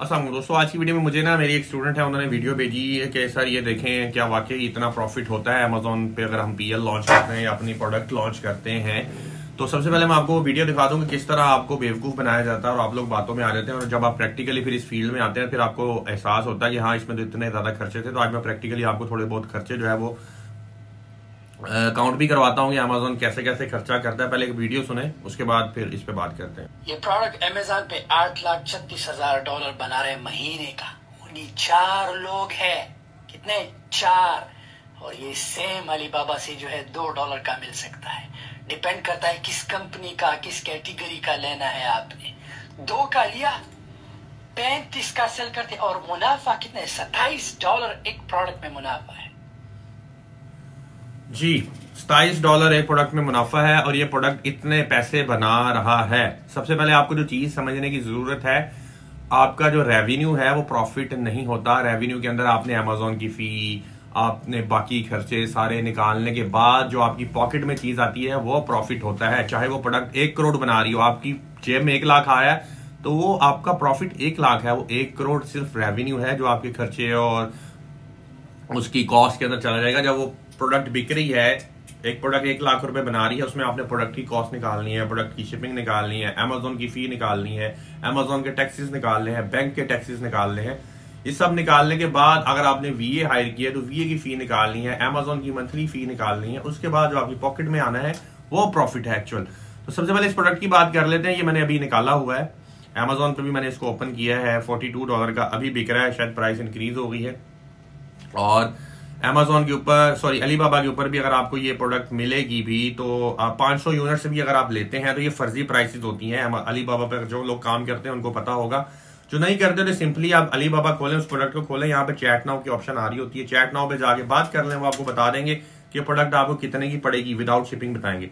असलम, दोस्तों, आज की वीडियो में मुझे ना मेरी एक स्टूडेंट है, उन्होंने वीडियो भेजी है कि, सर, ये देखें क्या वाकई इतना प्रॉफिट होता है अमेजोन पे अगर हम पीएल लॉन्च करते हैं या अपनी प्रोडक्ट लॉन्च करते हैं? तो सबसे पहले मैं आपको वीडियो दिखा दूँगा किस तरह आपको बेवकूफ़ बनाया जाता है और आप लोग बातों में आ जाते हैं और जब आप प्रैक्टिकली फिर इस फ़ील्ड में आते हैं, फिर आपको एहसास होता है कि हाँ इसमें तो इतने ज़्यादा खर्चे थे तो आज मैं प्रैक्टिकली आपको थोड़े बहुत खर्चे जो है वो काउंट भी करवाता हूँ अमेजोन कैसे कैसे खर्चा करता है। पहले एक वीडियो सुने, उसके बाद फिर इस पे बात करते हैं। ये प्रोडक्ट अमेजोन पे आठ लाख छत्तीस हज़ार डॉलर बना रहे महीने का। उनकी चार लोग है। कितने? चार। और ये सेम अलीबाबा से जो है दो डॉलर का मिल सकता है। डिपेंड करता है किस कंपनी का, किस कैटेगरी का लेना है आपने। दो का लिया, पैंतीस का सेल करते और मुनाफा कितने? सत्ताईस डॉलर एक प्रोडक्ट में मुनाफा है। जी, सताइस डॉलर एक प्रोडक्ट में मुनाफा है और ये प्रोडक्ट इतने पैसे बना रहा है। सबसे पहले आपको जो चीज़ समझने की ज़रूरत है, आपका जो रेवेन्यू है वो प्रॉफिट नहीं होता। रेवेन्यू के अंदर आपने अमेजोन की फ़ी आपने बाकी खर्चे सारे निकालने के बाद जो आपकी पॉकेट में चीज़ आती है, वो प्रॉफिट होता है। चाहे वो प्रोडक्ट एक करोड़ बना रही हो, आपकी जेब में एक लाख आया तो वो आपका प्रॉफिट एक लाख है। वो एक करोड़ सिर्फ़ रेवेन्यू है जो आपके खर्चे और उसकी कॉस्ट के अंदर चला जाएगा। जब वो प्रोडक्ट बिक रही है, एक प्रोडक्ट एक लाख रुपए बना रही है, उसमें आपने प्रोडक्ट की कॉस्ट निकालनी है, प्रोडक्ट की शिपिंग निकालनी है अमेजोन की फ़ी निकालनी है अमेजोन के टैक्सेस निकालने हैं बैंक के टैक्सेस निकालने हैं। ये सब निकालने के बाद अगर आपने वीए हायर किया तो वीए की फ़ी निकालनी है अमेजोन की मंथली फ़ी निकालनी है, उसके बाद जो आपकी पॉकेट में आना है, वो प्रॉफिट है एक्चुअल तो सबसे पहले इस प्रोडक्ट की बात कर लेते हैं, ये मैंने अभी निकाला हुआ है। अमेजोन पे भी मैंने इसको ओपन किया है फोर्टी डॉलर का अभी बिक रहा है, शायद प्राइस इंक्रीज हो गई है। और अमेजोन के ऊपर सॉरी अलीबाबा के ऊपर भी अगर आपको ये प्रोडक्ट मिलेगी भी तो 500 यूनिट से भी अगर आप लेते हैं तो ये फर्जी प्राइसेस होती हैं। अलीबाबा पर जो लोग काम करते हैं, उनको पता होगा। जो नहीं करते तो सिंपली आप अलीबाबा खोलें, उस प्रोडक्ट को खोलें। यहाँ पे चैट नाउ की ऑप्शन आ रही होती है। चैट नाउ पे जाके बात कर लें, वो आपको बता देंगे कि प्रोडक्ट आपको कितने की पड़ेगी विदाउट शिपिंग बताएँगे।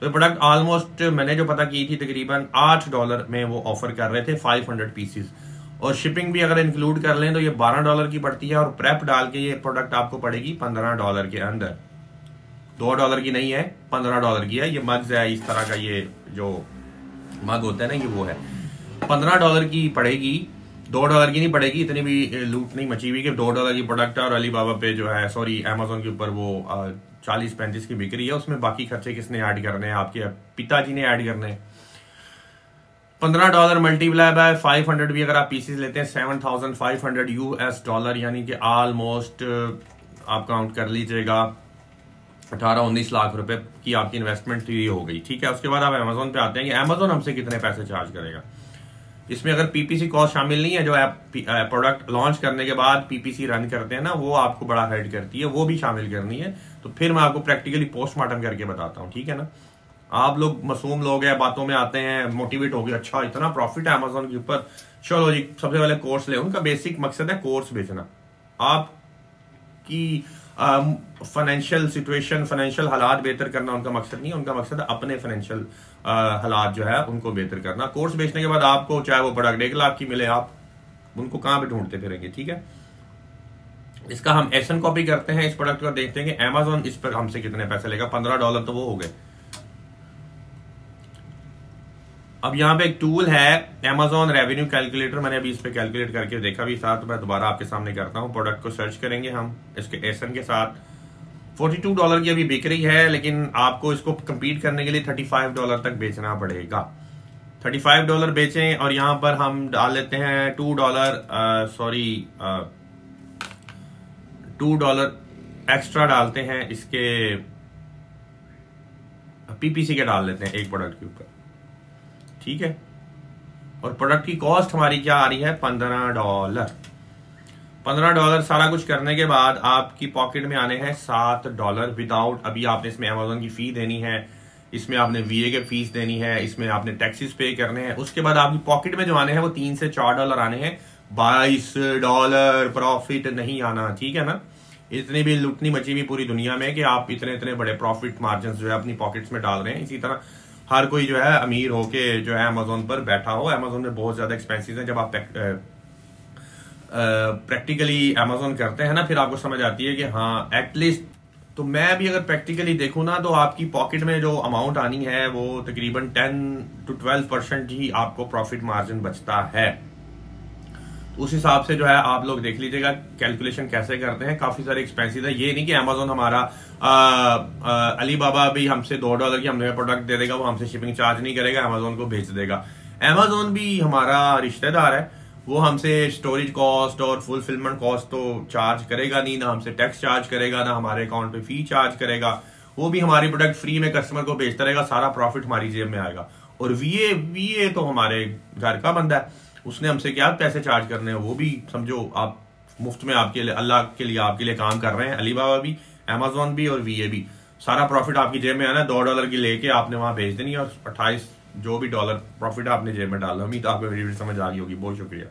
तो ये प्रोडक्ट ऑलमोस्ट मैंने जो पता की थी, तकरीबन आठ डॉलर में वो ऑफ़र कर रहे थे फाइव हंड्रेड पीसीज और शिपिंग भी अगर इंक्लूड कर लें तो ये बारह डॉलर की पड़ती है और प्रेप डाल के ये प्रोडक्ट आपको पड़ेगी पंद्रह डॉलर के अंदर। दो डॉलर की नहीं है, पंद्रह डॉलर की है। ये मग्स है, इस तरह का ये जो मग होता है ना, ये वो है। पंद्रह डॉलर की पड़ेगी, दो डॉलर की नहीं पड़ेगी, इतनी भी लूट नहीं मची हुई कि दो डॉलर की प्रोडक्ट है और अलीबाबा पे जो है सॉरी अमेजोन के ऊपर वो चालीस पैंतीस की बिक्री है। उसमें बाकी खर्चे किसने ऐड करने हैं? आपके पिताजी ने ऐड करने हैं। पंद्रह dollar multiply by five hundred भी अगर आप पीसीस लेते हैं, seven thousand five hundred US dollar, यानी कि ऑलमोस्ट आप काउंट कर लीजिएगा, अठारह उन्नीस लाख रुपए की आपकी इन्वेस्टमेंट ये हो गई, ठीक है? उसके बाद आप अमेजोन पे आते हैं कि अमेजोन हमसे कितने पैसे चार्ज करेगा? इसमें अगर पीपीसी कॉस्ट शामिल नहीं है, जो आप प्रोडक्ट लॉन्च करने के बाद पीपीसी रन करते हैं ना, वो आपको बड़ा हेड करती है, वो भी शामिल करनी है। तो फिर मैं आपको प्रैक्टिकली पोस्टमार्टम करके बताता हूँ, ठीक है ना? आप लोग मासूम लोग हैं, बातों में आते हैं मोटिवेट हो गए अच्छा इतना प्रॉफिट है अमेजोन के ऊपर। चलो जी, सबसे पहले कोर्स ले, उनका बेसिक मकसद है कोर्स बेचना आप की फाइनेंशियल सिचुएशन फाइनेंशियल हालात बेहतर करना उनका मकसद नहीं है, उनका मकसद अपने फाइनेंशियल हालात जो है उनको बेहतर करना। कोर्स बेचने के बाद आपको, चाहे वो प्रोडक्ट एक लाख की मिले आप, उनको कहाँ पे ढूंढते फिरेंगे, ठीक है? इसका हम एसन कॉपी करते हैं, इस प्रोडक्ट को देखते हैं कि अमेजोन इस पर हमसे कितने पैसे लेगा? पंद्रह डॉलर तो वो हो गए। अब यहाँ पे एक टूल है, Amazon रेवेन्यू कैलकुलेटर मैंने अभी इस पे कैलकुलेट करके देखा भी साथ मैं दोबारा आपके सामने करता हूँ प्रोडक्ट को सर्च करेंगे हम इसके एसन के साथ। 42 डॉलर की अभी बिक रही है, लेकिन आपको इसको कंपीट करने के लिए 35 डॉलर तक बेचना पड़ेगा। 35 डॉलर बेचें और यहाँ पर हम डाल लेते हैं two dollar sorry two dollar extra डालते हैं, इसके, पीपीसी के डाल लेते हैं एक प्रोडक्ट के ऊपर। ठीक है? और प्रोडक्ट की कॉस्ट हमारी क्या आ रही है? पंद्रह डॉलर पंद्रह डॉलर सारा कुछ करने के बाद आपकी पॉकेट में आने हैं सात डॉलर विदाउट अभी आपने इसमें अमेजोन की फ़ी देनी है, इसमें आपने वीए के फ़ीस देनी है, इसमें आपने टैक्सीज पे करने हैं। उसके बाद आपकी पॉकेट में जो आने हैं वो तीन से चार डॉलर आने हैं। बाईस डॉलर प्रॉफिट नहीं आना, ठीक है ना? इतनी भी लुटनी मची हुई पूरी दुनिया में कि आप इतने इतने बड़े प्रॉफिट मार्जिन जो है अपनी पॉकेट्स में डाल रहे हैं। इसी तरह हर कोई जो है अमीर हो के जो है अमेजोन पर बैठा हो। अमेजोन में बहुत ज़्यादा एक्सपेंसिव है। जब आप प्रैक्टिकली अमेजोन करते हैं ना, फिर आपको समझ आती है कि हाँ एटलीस्ट तो मैं भी अगर प्रैक्टिकली देखूँ ना तो आपकी पॉकेट में जो अमाउंट आनी है, वो तकरीबन टेन टू ट्वेल्व परसेंट ही आपको प्रॉफिट मार्जिन बचता है। उस हिसाब से जो है आप लोग देख लीजिएगा कैलकुलेशन कैसे करते हैं, काफ़ी सारे एक्सपेंसिव है। ये नहीं कि अमेजोन हमारा अली बाबा भी हमसे दो डॉलर की हमें प्रोडक्ट दे देगा, वो हमसे शिपिंग चार्ज नहीं करेगा अमेजोन को भेज देगा। अमेजोन भी हमारा रिश्तेदार है, वो हमसे स्टोरेज कॉस्ट और फुलफिलमेंट कॉस्ट तो चार्ज करेगा नहीं, ना हमसे टैक्स चार्ज करेगा, ना हमारे अकाउंट पे फ़ी चार्ज करेगा। वो भी हमारी प्रोडक्ट फ्री में कस्टमर को भेजता रहेगा, सारा प्रॉफिट हमारी जेब में आएगा। और वीए वीए तो हमारे घर का बंदा है। उसने हमसे क्या पैसे चार्ज करने हैं? वो भी समझो, आप मुफ़्त में आपके लिए, अल्लाह के लिए, आपके लिए काम कर रहे हैं। अलीबाबा भी अमेजोन भी और वीए भी। सारा प्रॉफिट आपकी जेब में आना दो डॉलर की लेके आपने वहाँ भेज देनी और अट्ठाईस, जो भी डॉलर प्रॉफिट आपने जेब में डाला उम्मीद आपको समझ आ गई होगी। बहुत शुक्रिया।